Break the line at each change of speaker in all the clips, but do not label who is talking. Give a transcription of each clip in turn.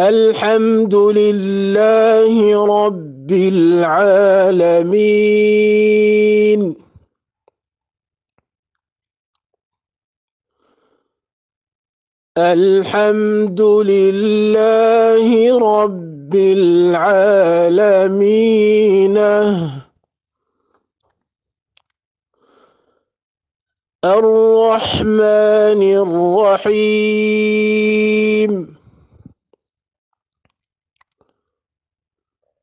الحمد لله رب العالمين. الحمد لله رب العالمين. الرحمن الرحيم.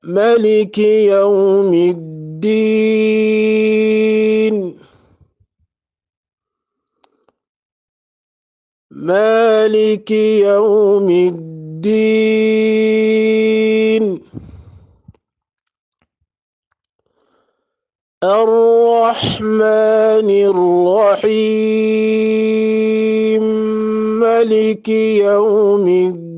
ملك يوم الدين. مالك يوم الدين. الرحمن الرحيم. ملك يوم الدين.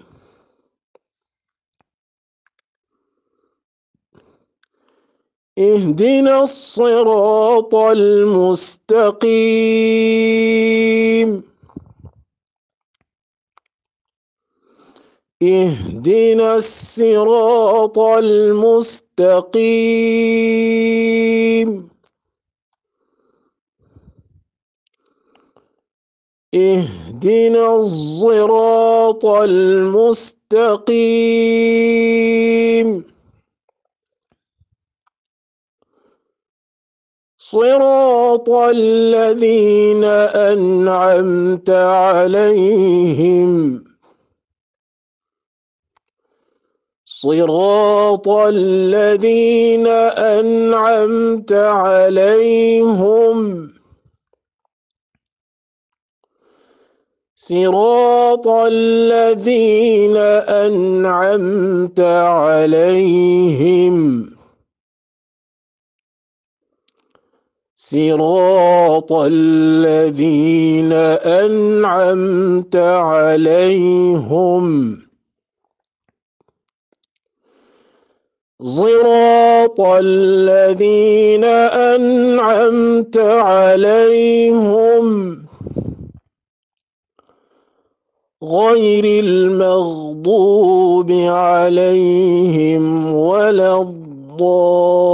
اهدنا الصراط المستقيم. اهدنا الصراط المستقيم. اهدنا الصراط المستقيم. صراط الذين أنعمت عليهم. صراط الذين أنعمت عليهم. صراط الذين أنعمت عليهم. صراط الذين أنعمت عليهم. صراط الذين أنعمت عليهم. غير المغضوب عليهم ولا الضالين.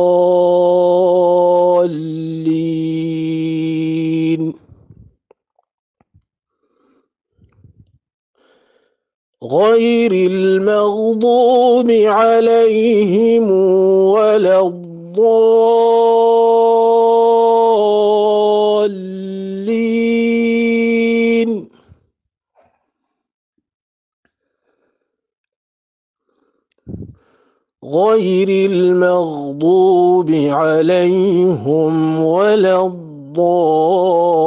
غير المغضوب عليهم ولا الضالين. غير المغضوب عليهم ولا الضالين.